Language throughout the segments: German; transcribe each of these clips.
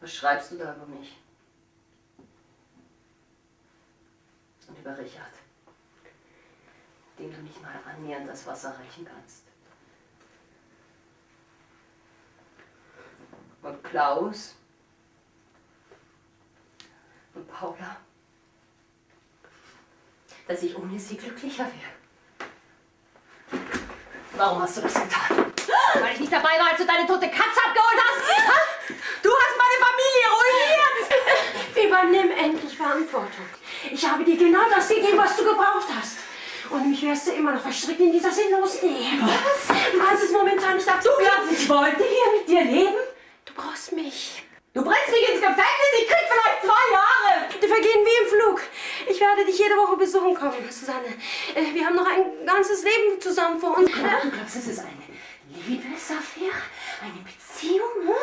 Was schreibst du da über mich? Und über Richard, dem du nicht mal annähernd das Wasser reichen kannst. Und Klaus und Paula, dass ich ohne sie glücklicher wäre. Warum hast du das getan? Weil ich nicht dabei war, als du deine tote Katze abgeholt hast? Du hast Übernimm endlich Verantwortung. Ich habe dir genau das gegeben, was du gebraucht hast. Und mich wärst du immer noch verstrickt in dieser sinnlosen Ehe. Was? Du kannst es momentan nicht akzeptieren. Du glaubst, ich wollte hier mit dir leben? Du brauchst mich. Du bringst mich ins Gefängnis, ich krieg vielleicht zwei Jahre. Die vergehen wie im Flug. Ich werde dich jede Woche besuchen kommen, Susanne. Äh, wir haben noch ein ganzes Leben zusammen vor uns. Du glaubst, es ist eine Liebesaffäre? Eine Beziehung? Hm?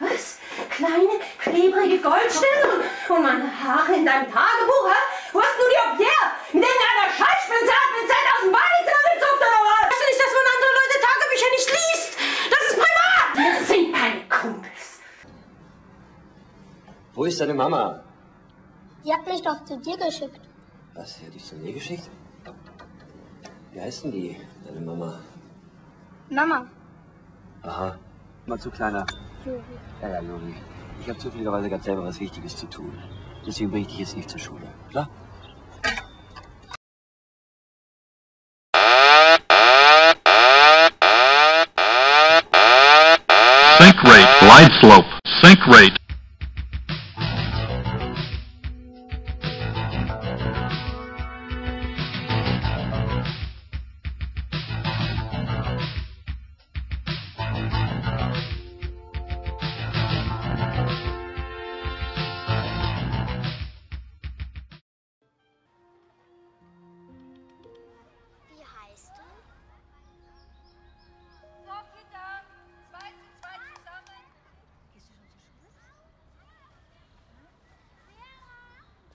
Was? Kleine, klebrige Goldstücke und meine Haare in deinem Tagebuch? Hä? Wo hast du die ob der? Mit irgendeiner Scheißspinze hat mit Zeit aus dem Badezimmer gezupft oder was? Weißt du nicht, dass man andere Leute Tagebücher nicht liest? Das ist privat! Wir sind keine Kumpels. Wo ist deine Mama? Die hat mich doch zu dir geschickt. Was, die hat dich zu mir geschickt? Wie heißt denn die, deine Mama? Mama. Aha. Mal zu kleiner. Juri. Ja, ja, Juri. Ich habe zufälligerweise gerade selber was Wichtiges zu tun. Deswegen bringe ich dich jetzt nicht zur Schule. Klar? Sink rate, glide slope, sink rate.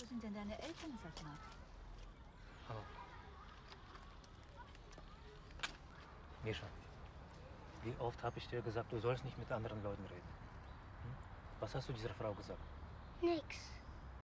Sind denn deine Eltern, sag mal? Hallo. Misha, wie oft habe ich dir gesagt, du sollst nicht mit anderen Leuten reden? Hm? Was hast du dieser Frau gesagt? Nix.